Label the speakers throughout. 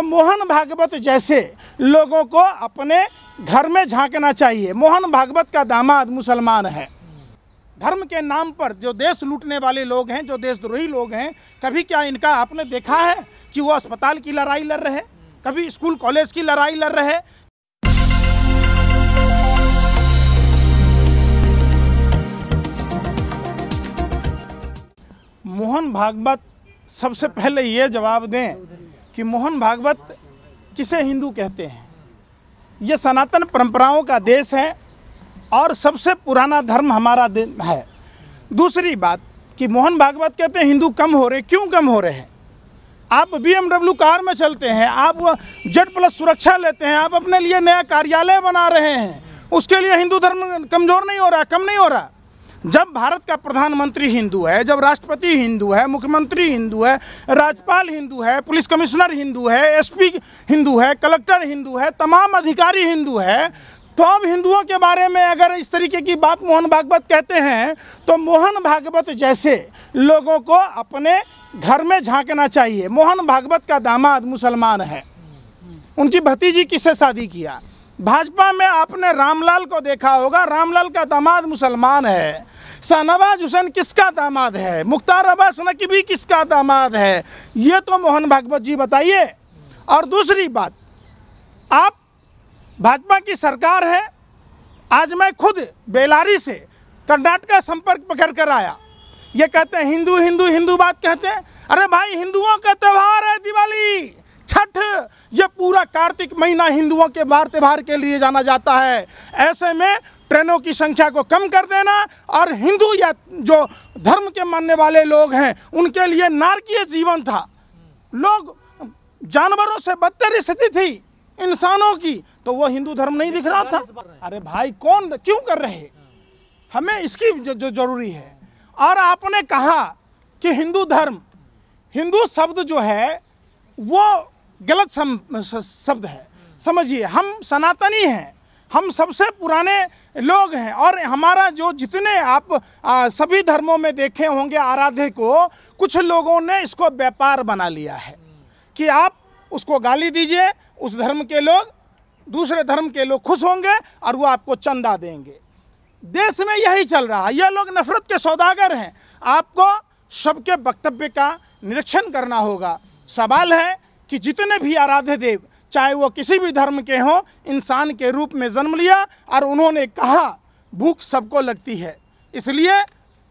Speaker 1: तो मोहन भागवत जैसे लोगों को अपने घर में झांकना चाहिए। मोहन भागवत का दामाद मुसलमान है। धर्म के नाम पर जो देश लूटने वाले लोग हैं, जो देशद्रोही लोग हैं, कभी क्या इनका आपने देखा है कि वो अस्पताल की लड़ाई लड़ रहे कभी स्कूल, कॉलेज की लड़ाई लड़ रहे मोहन भागवत सबसे पहले ये जवाब दें कि मोहन भागवत किसे हिंदू कहते हैं? ये सनातन परंपराओं का देश है और सबसे पुराना धर्म हमारा है। दूसरी बात कि मोहन भागवत कहते हैं, हिंदू कम हो रहे, क्यों कम हो रहे हैं? आप बी कार में चलते हैं, आप जेड प्लस सुरक्षा लेते हैं, आप अपने लिए नया कार्यालय बना रहे हैं, उसके लिए हिंदू धर्म कमज़ोर नहीं हो रहा, कम नहीं हो रहा। जब भारत का प्रधानमंत्री हिंदू है, जब राष्ट्रपति हिंदू है, मुख्यमंत्री हिंदू है, राज्यपाल हिंदू है, पुलिस कमिश्नर हिंदू है, एसपी हिंदू है, कलेक्टर हिंदू है, तमाम अधिकारी हिंदू है तो अब हिंदुओं के बारे में अगर इस तरीके की बात मोहन भागवत कहते हैं तो मोहन भागवत जैसे लोगों को अपने घर में झांकना चाहिए। मोहन भागवत का दामाद मुसलमान है। उनकी भतीजी किससे शादी किया? भाजपा में आपने रामलाल को देखा होगा, रामलाल का दामाद मुसलमान है। शाहनवाज हुसैन किसका दामाद है? मुख्तार अब्बास नकवी किसका दामाद है? ये तो मोहन भागवत जी बताइए। और दूसरी बात, आप भाजपा की सरकार है, आज मैं खुद बेलारी से कर्नाटक संपर्क पकड़ कर आया। ये कहते हैं, हिंदू हिंदू हिंदू बात कहते हैं। अरे भाई, हिंदुओं का त्यौहार है दिवाली। छठ ये पूरा कार्तिक महीना हिंदुओं के बार त्यौहार के लिए जाना जाता है। ऐसे में ट्रेनों की संख्या को कम कर देना और हिंदू या जो धर्म के मानने वाले लोग हैं उनके लिए नारकीय जीवन था। लोग जानवरों से बदतर स्थिति थी इंसानों की तो वो हिंदू धर्म नहीं दिख रहा था। अरे भाई कौन क्यों कर रहे? हमें इसकी जो, जो ज़रूरी है। और आपने कहा कि हिंदू धर्म हिंदू शब्द जो है वो गलत शब्द है। समझिए हम सनातनी हैं। हम सबसे पुराने लोग हैं और हमारा जो जितने आप आ, सभी धर्मों में देखे होंगे आराध्य को कुछ लोगों ने इसको व्यापार बना लिया है कि आप उसको गाली दीजिए उस धर्म के लोग दूसरे धर्म के लोग खुश होंगे और वो आपको चंदा देंगे। देश में यही चल रहा है। ये लोग नफरत के सौदागर हैं। आपको सबके वक्तव्य का निरीक्षण करना होगा। सवाल है कि जितने भी आराध्य देव, चाहे वो किसी भी धर्म के हों, इंसान के रूप में जन्म लिया और उन्होंने कहा, भूख सबको लगती है, इसलिए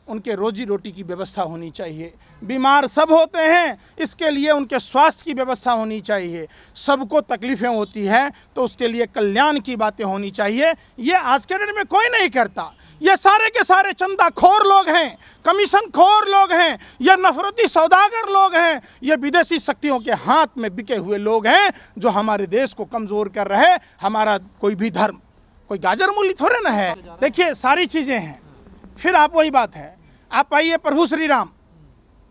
Speaker 1: उनके रोजी रोटी की व्यवस्था होनी चाहिए। बीमार सब होते हैं, इसके लिए उनके स्वास्थ्य की व्यवस्था होनी चाहिए। सबको तकलीफ़ें होती हैं तो उसके लिए कल्याण की बातें होनी चाहिए। ये आज के डेट में कोई नहीं करता। ये सारे के सारे चंदा खोर लोग हैं, कमीशन खोर लोग हैं, ये नफरती सौदागर लोग हैं, ये विदेशी शक्तियों के हाथ में बिके हुए लोग हैं जो हमारे देश को कमज़ोर कर रहे हमारा कोई भी धर्म, कोई गाजर मूल्य थोड़े ना है। देखिए, सारी चीज़ें हैं। फिर आप वही बात है। आप आइए प्रभु श्री राम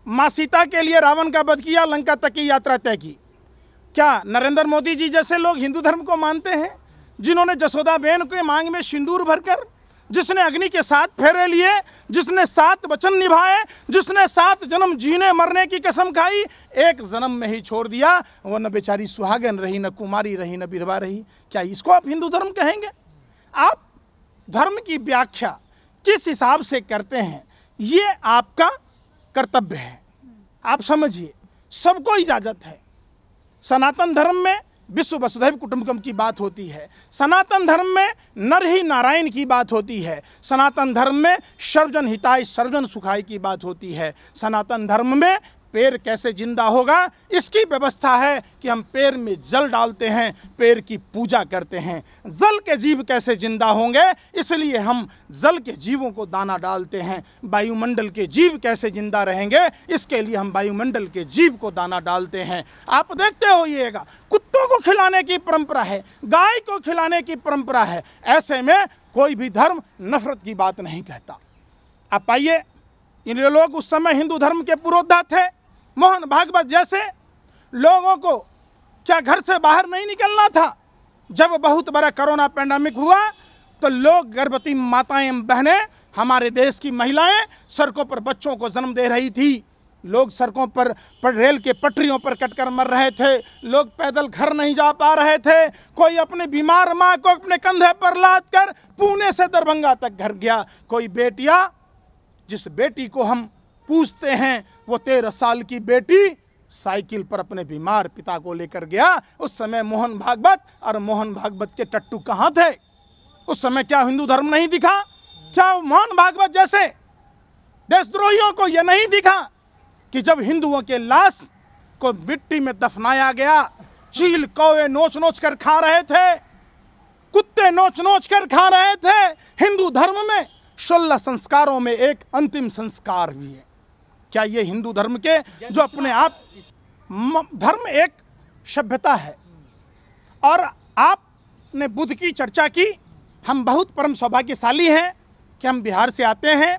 Speaker 1: माँ सीता के लिए रावण का वध किया, लंका तक की यात्रा तय की। क्या नरेंद्र मोदी जी जैसे लोग हिंदू धर्म को मानते हैं, जिन्होंने जसोदा बेन के मांग में सिंदूर भरकर जिसने अग्नि के साथ फेरे लिए, जिसने सात वचन निभाए, जिसने सात जन्म जीने मरने की कसम खाई, एक जन्म में ही छोड़ दिया। वो न बेचारी सुहागन रही, न कुमारी रही, न विधवा रही। क्या इसको आप हिंदू धर्म कहेंगे? आप धर्म की व्याख्या किस हिसाब से करते हैं, ये आपका कर्तव्य है। आप समझिए, सबको इजाज़त है। सनातन धर्म में विश्व वसुधैव कुटुंबकम की बात होती है। सनातन धर्म में नर ही नारायण की बात होती है। सनातन धर्म में सर्वजन हिताय, सर्वजन सुखाय की बात होती है। सनातन धर्म में पेड़ कैसे ज़िंदा होगा, इसकी व्यवस्था है कि हम पेड़ में जल डालते हैं पेड़ की पूजा करते हैं। जल के जीव कैसे ज़िंदा होंगे, इसलिए हम जल के जीवों को दाना डालते हैं। वायुमंडल के जीव कैसे ज़िंदा रहेंगे, इसके लिए हम वायुमंडल के जीव को दाना डालते हैं। आप देखते होइएगा, कुत्तों को खिलाने की परंपरा है, गाय को खिलाने की परंपरा है। ऐसे में कोई भी धर्म नफरत की बात नहीं कहता। आप आइए इन लोग उस समय हिंदू धर्म के पुरोधा थे। मोहन भागवत जैसे लोगों को क्या घर से बाहर नहीं निकलना था? जब बहुत बड़ा कोरोना पैंडामिक हुआ तो लोग गर्भवती माताएँ बहनें हमारे देश की महिलाएँ सड़कों पर बच्चों को जन्म दे रही थी। लोग सड़कों पर, पर रेल के पटरियों पर कटकर मर रहे थे। लोग पैदल घर नहीं जा पा रहे थे। कोई अपने बीमार माँ को अपने कंधे पर लाद कर पुणे से दरभंगा तक घर गया। कोई बेटिया जिस बेटी को हम पूछते हैं, वो तेरह साल की बेटी साइकिल पर अपने बीमार पिता को लेकर गया। उस समय मोहन भागवत और मोहन भागवत के टट्टू कहाँ थे? उस समय क्या हिंदू धर्म नहीं दिखा? क्या मोहन भागवत जैसे देशद्रोहियों को यह नहीं दिखा कि जब हिंदुओं के लाश को मिट्टी में दफनाया गया, चील कौए नोच नोच कर खा रहे थे, कुत्ते नोच नोच कर खा रहे थे, हिंदू धर्म में सोलह संस्कारों में एक अंतिम संस्कार भी है। क्या ये हिंदू धर्म के जो अपने आप धर्म एक सभ्यता है? और आपने बुद्ध की चर्चा की, हम बहुत परम सौभाग्यशाली हैं कि हम बिहार से आते हैं।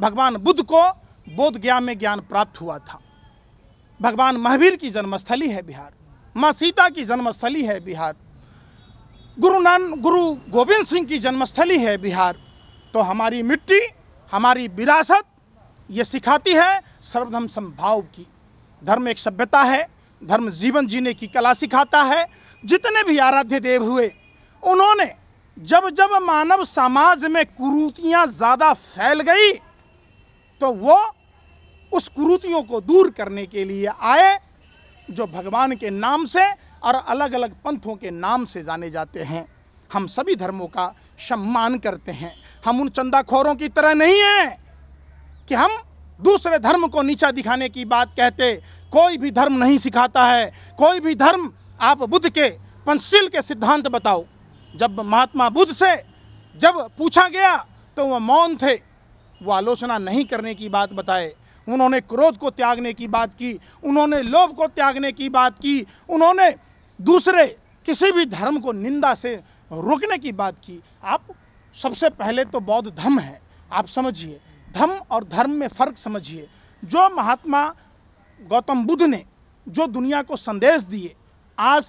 Speaker 1: भगवान बुद्ध को बोध गया में ज्ञान प्राप्त हुआ था। भगवान महावीर की जन्मस्थली है बिहार। माँ सीता की जन्मस्थली है बिहार। गुरु नान, गुरु गोविंद सिंह की जन्मस्थली है बिहार। तो हमारी मिट्टी, हमारी विरासत ये सिखाती है सर्वधर्म संभाव की। धर्म एक सभ्यता है, धर्म जीवन जीने की कला सिखाता है। जितने भी आराध्य देव हुए, उन्होंने जब जब मानव समाज में कुरूतियाँ ज़्यादा फैल गई तो वो उस कुरूतियों को दूर करने के लिए आए, जो भगवान के नाम से और अलग अलग पंथों के नाम से जाने जाते हैं। हम सभी धर्मों का सम्मान करते हैं। हम उन चंदाखोरों की तरह नहीं हैं। कि हम दूसरे धर्म को नीचा दिखाने की बात कहते, कोई भी धर्म नहीं सिखाता है, कोई भी धर्म आप बुद्ध के पंचशील के सिद्धांत बताओ। जब महात्मा बुद्ध से जब पूछा गया तो वह मौन थे, वो आलोचना नहीं करने की बात बताए। उन्होंने क्रोध को त्यागने की बात की, उन्होंने लोभ को त्यागने की बात की, उन्होंने दूसरे किसी भी धर्म को निंदा से रोकने की बात की। आप सबसे पहले तो बौद्ध धर्म है, आप समझिए। धर्म और धर्म में फ़र्क समझिए। जो महात्मा गौतम बुद्ध ने जो दुनिया को संदेश दिए, आज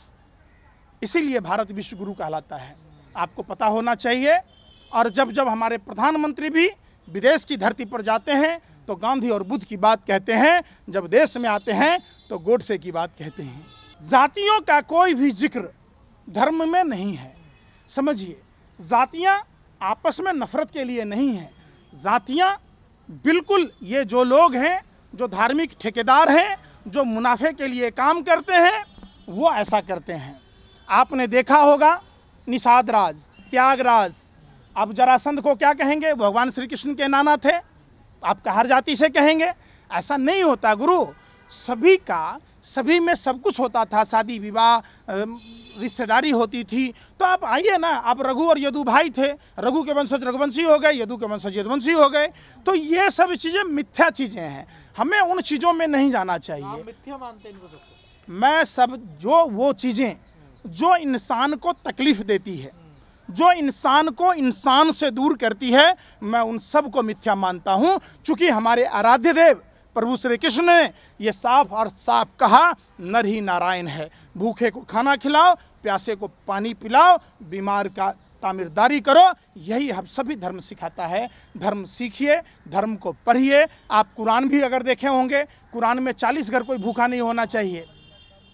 Speaker 1: इसीलिए भारत विश्व गुरु कहलाता है। आपको पता होना चाहिए, और जब जब हमारे प्रधानमंत्री भी विदेश की धरती पर जाते हैं तो गांधी और बुद्ध की बात कहते हैं, जब देश में आते हैं तो गोडसे की बात कहते हैं। जातियों का कोई भी ज़िक्र धर्म में नहीं है। समझिए, जातियाँ आपस में नफरत के लिए नहीं है। जातियाँ बिल्कुल ये जो लोग हैं, जो धार्मिक ठेकेदार हैं, जो मुनाफे के लिए काम करते हैं, वो ऐसा करते हैं। आपने देखा होगा, निषाद राज त्यागराज अब जरासंध को क्या कहेंगे? भगवान श्री कृष्ण के नाना थे। आप हर जाति से कहेंगे? ऐसा नहीं होता, गुरु। सभी का सभी में सब कुछ होता था। शादी विवाह रिश्तेदारी होती थी। तो आप आइए ना आप रघु और यदु भाई थे। रघु के वंशज रघुवंशी हो गए यदु के वंशज यदुवंशी हो गए। तो ये सब चीज़ें मिथ्या चीज़ें हैं। हमें उन चीज़ों में नहीं जाना चाहिए। मिथ्या मानते हैं मैं सब जो वो चीज़ें जो इंसान को तकलीफ़ देती है जो इंसान को इंसान से दूर करती है मैं उन सबको मिथ्या मानता हूँ। चूँकि हमारे आराध्य देव प्रभु श्री कृष्ण ने ये साफ़ और साफ़ कहा, नर ही नारायण है। भूखे को खाना खिलाओ, प्यासे को पानी पिलाओ, बीमार का तामीरदारी करो। यही हम सभी धर्म सिखाता है। धर्म सीखिए, धर्म को पढ़िए। आप कुरान भी अगर देखे होंगे, कुरान में चालीस घर कोई भूखा नहीं होना चाहिए।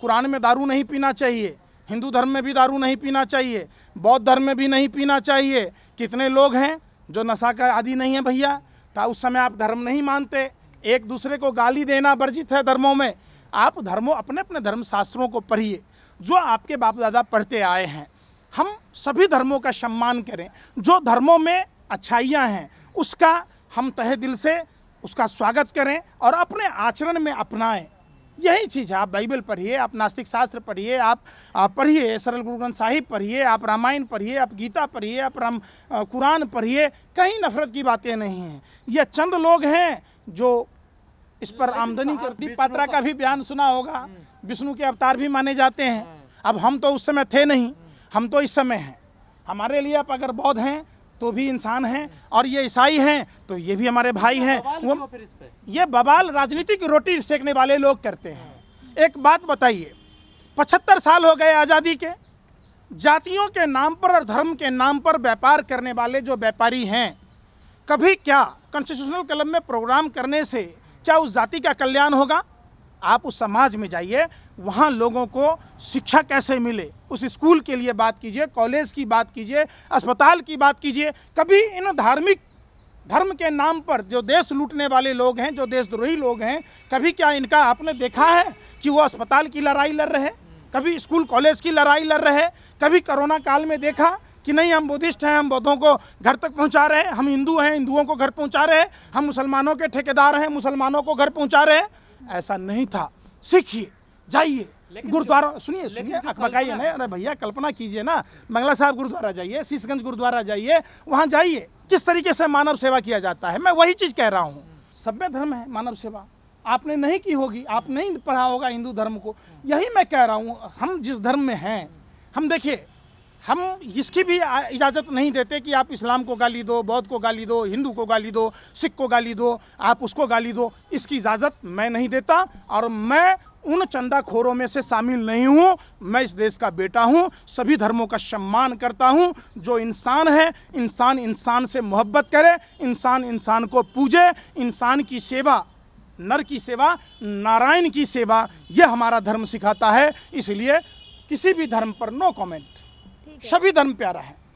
Speaker 1: कुरान में दारू नहीं पीना चाहिए। हिंदू धर्म में भी दारू नहीं पीना चाहिए। बौद्ध धर्म में भी नहीं पीना चाहिए। कितने लोग हैं जो नशा का आदि नहीं है भैया? था उस समय आप धर्म नहीं मानते। एक दूसरे को गाली देना वर्जित है धर्मों में। आप धर्मों, अपने अपने धर्म शास्त्रों को पढ़िए, जो आपके बाप दादा पढ़ते आए हैं। हम सभी धर्मों का सम्मान करें। जो धर्मों में अच्छाइयाँ हैं, उसका हम तहे दिल से उसका स्वागत करें और अपने आचरण में अपनाएँ। यही चीज़ है। आप बाइबल पढ़िए, आप नास्तिक शास्त्र पढ़िए, आप पढ़िए, सरल गुरु ग्रंथ साहिब पढ़िए, आप रामायण पढ़िए, आप गीता पढ़िए, आप राम कुरान पढ़िए, कहीं नफरत की बातें नहीं हैं। ये चंद लोग हैं जो इस पर आमदनी करती पात्रा का भी बयान सुना होगा। हम्म। विष्णु के अवतार भी माने जाते हैं। अब हम तो उस समय थे नहीं। हम तो इस समय हैं। हमारे लिए आप अगर बौद्ध हैं तो भी इंसान हैं और ये ईसाई हैं तो ये भी हमारे भाई हैं। वो ये बवाल राजनीति की रोटी सेकने वाले लोग करते हैं। एक बात बताइए पचहत्तर साल हो गए आज़ादी के। जातियों के नाम पर और धर्म के नाम पर व्यापार करने वाले जो व्यापारी हैं कभी क्या कॉन्स्टिट्यूशनल क्लब में प्रोग्राम करने से क्या उस जाति का कल्याण होगा? आप उस समाज में जाइए, वहाँ लोगों को शिक्षा कैसे मिले? उस स्कूल के लिए बात कीजिए, कॉलेज की बात कीजिए, अस्पताल की बात कीजिए। कभी इन धार्मिक, धर्म के नाम पर जो देश लूटने वाले लोग हैं, जो देशद्रोही लोग हैं, कभी क्या इनका आपने देखा है कि वो अस्पताल की लड़ाई लड़ रहे कभी स्कूल, कॉलेज की लड़ाई लड़ रहे कभी कोरोना काल में देखा कि नहीं हम बुद्धिस्ट हैं हम बौद्धों को घर तक पहुँचा रहे हैं हम हिंदू हैं हिंदुओं को घर पहुँचा रहे हैं हम मुसलमानों के ठेकेदार हैं मुसलमानों को घर पहुँचा रहे हैं। ऐसा नहीं था। सीखिए जाइए। गुरुद्वारा सुनिए सुनिए अकबकाइए ना अरे भैया कल्पना कीजिए ना मंगला साहब गुरुद्वारा जाइए शीशगंज गुरुद्वारा जाइए वहाँ जाइए। किस तरीके से मानव सेवा किया जाता है? मैं वही चीज़ कह रहा हूँ। सभ्य धर्म है मानव सेवा। आपने नहीं की होगी आप नहीं पढ़ा होगा हिंदू धर्म को। यही मैं कह रहा हूँ हम जिस धर्म में हैं हम देखिए हम इसकी भी इजाज़त नहीं देते कि आप इस्लाम को गाली दो, बौद्ध को गाली दो, हिंदू को गाली दो, सिख को गाली दो, आप उसको गाली दो। इसकी इजाज़त मैं नहीं देता और मैं उन चंदाखोरों में से शामिल नहीं हूँ। मैं इस देश का बेटा हूँ, सभी धर्मों का सम्मान करता हूँ। जो इंसान है, इंसान इंसान से मोहब्बत करे, इंसान इंसान को पूजे, इंसान की सेवा, नर की सेवा, नारायण की सेवा, यह हमारा धर्म सिखाता है। इसलिए किसी भी धर्म पर नो कमेंट। सभी धर्म प्यारा है।